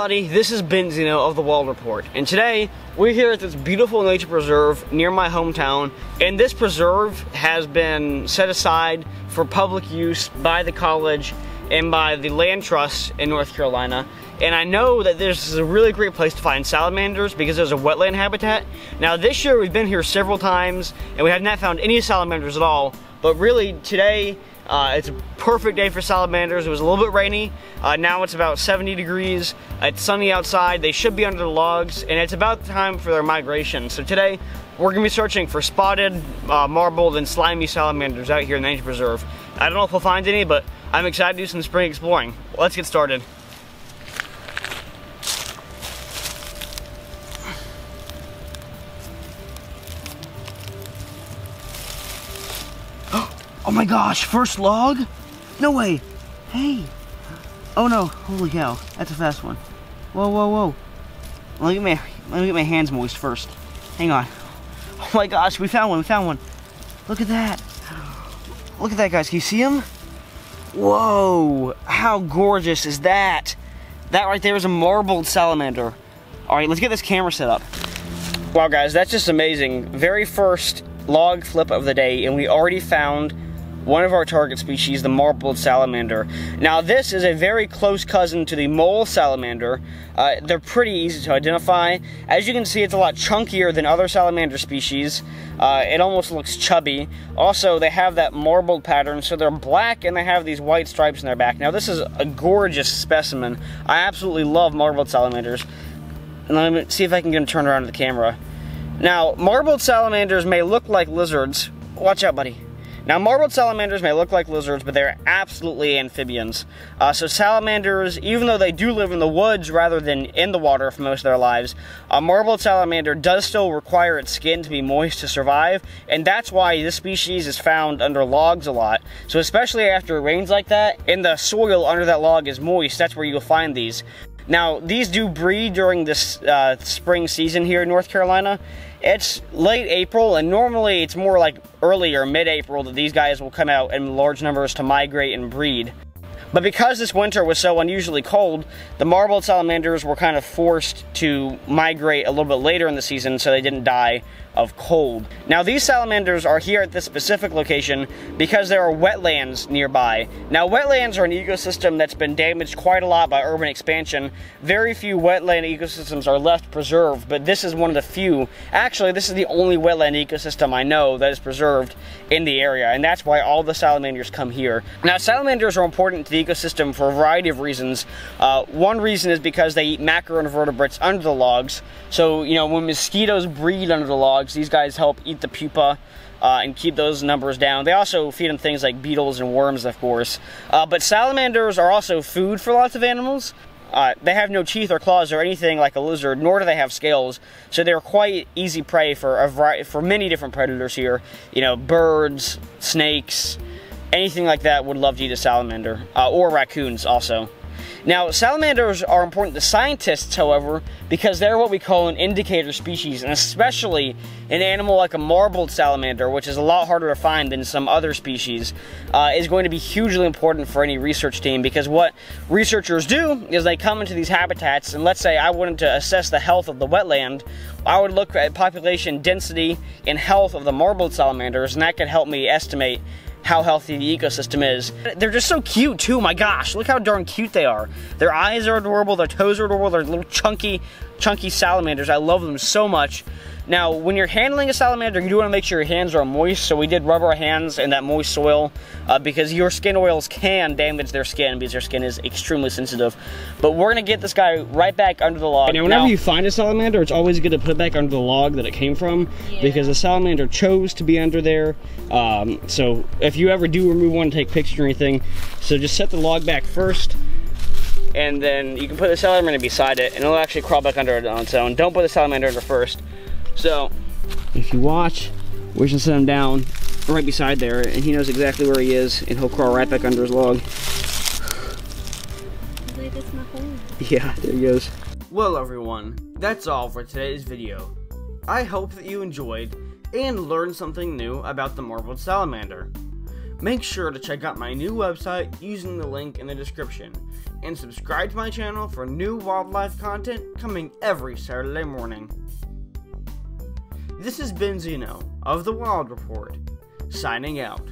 everybody, this is Ben Zino of the Wild Report, and today we're here at this beautiful nature preserve near my hometown, and this preserve has been set aside for public use by the college and by the land trust in North Carolina. And I know that this is a really great place to find salamanders because there's a wetland habitat. Now this year we've been here several times and we have not found any salamanders at all, but really today uh, it's a perfect day for salamanders. It was a little bit rainy. Uh, now it's about 70 degrees. It's sunny outside. They should be under the logs, and it's about time for their migration. So today, we're gonna be searching for spotted, uh, marbled, and slimy salamanders out here in the nature preserve. I don't know if we'll find any, but I'm excited to do some spring exploring. Let's get started. My gosh, first log? No way. Hey. Oh no, holy cow. That's a fast one. Whoa, whoa, whoa. Let me get my, let me get my hands moist first. Hang on. Oh my gosh, we found one, we found one. Look at that. Look at that, guys. Can you see him? Whoa, how gorgeous is that? That right there is a marbled salamander. All right, let's get this camera set up. Wow, guys, that's just amazing. Very first log flip of the day, and we already found one of our target species, the marbled salamander. Now this is a very close cousin to the mole salamander. Uh, they're pretty easy to identify. As you can see, it's a lot chunkier than other salamander species. Uh, it almost looks chubby. Also, they have that marbled pattern, so they're black and they have these white stripes in their back. Now this is a gorgeous specimen. I absolutely love marbled salamanders. And let me see if I can get them turned around to the camera. Now, marbled salamanders may look like lizards. Watch out, buddy. Now, marbled salamanders may look like lizards, but they're absolutely amphibians. Uh, so salamanders, even though they do live in the woods rather than in the water for most of their lives, a marbled salamander does still require its skin to be moist to survive, and that's why this species is found under logs a lot. So especially after it rains like that, and the soil under that log is moist, that's where you'll find these. Now, these do breed during this uh, spring season here in North Carolina. It's late April, and normally it's more like early or mid-April that these guys will come out in large numbers to migrate and breed. But because this winter was so unusually cold, the marbled salamanders were kind of forced to migrate a little bit later in the season so they didn't die of cold. Now these salamanders are here at this specific location because there are wetlands nearby. Now wetlands are an ecosystem that's been damaged quite a lot by urban expansion. Very few wetland ecosystems are left preserved, but this is one of the few. Actually, this is the only wetland ecosystem I know that is preserved in the area, and that's why all the salamanders come here. Now salamanders are important to the ecosystem for a variety of reasons. Uh, one reason is because they eat macroinvertebrates under the logs. So, you know, when mosquitoes breed under the logs. These guys help eat the pupa uh, and keep those numbers down. They also feed on things like beetles and worms, of course. Uh, but salamanders are also food for lots of animals. Uh, they have no teeth or claws or anything like a lizard, nor do they have scales, so they're quite easy prey for a variety, for many different predators here. You know, birds, snakes, anything like that would love to eat a salamander, uh, or raccoons also. Now, salamanders are important to scientists, however, because they're what we call an indicator species, and especially an animal like a marbled salamander, which is a lot harder to find than some other species, uh, is going to be hugely important for any research team because what researchers do is they come into these habitats, and let's say I wanted to assess the health of the wetland, I would look at population density and health of the marbled salamanders, and that could help me estimate how healthy the ecosystem is. They're just so cute too, my gosh, look how darn cute they are. Their eyes are adorable, their toes are adorable, they're a little chunky, chunky salamanders. I love them so much. Now, when you're handling a salamander, you do want to make sure your hands are moist, so we did rub our hands in that moist soil uh, because your skin oils can damage their skin because their skin is extremely sensitive. But we're going to get this guy right back under the log. And whenever now, you find a salamander, it's always good to put it back under the log that it came from yeah. because the salamander chose to be under there. Um, so if you ever do remove one, to take pictures or anything, so just set the log back first and then you can put the salamander beside it and it'll actually crawl back under it on its own. Don't put the salamander under first. So, if you watch, we're just set him down right beside there, and he knows exactly where he is, and he'll crawl right back under his log. Yeah, there he goes. Well, everyone, that's all for today's video. I hope that you enjoyed and learned something new about the marbled salamander. Make sure to check out my new website using the link in the description, and subscribe to my channel for new wildlife content coming every Saturday morning. This has been Zino of the Wild Report, signing out.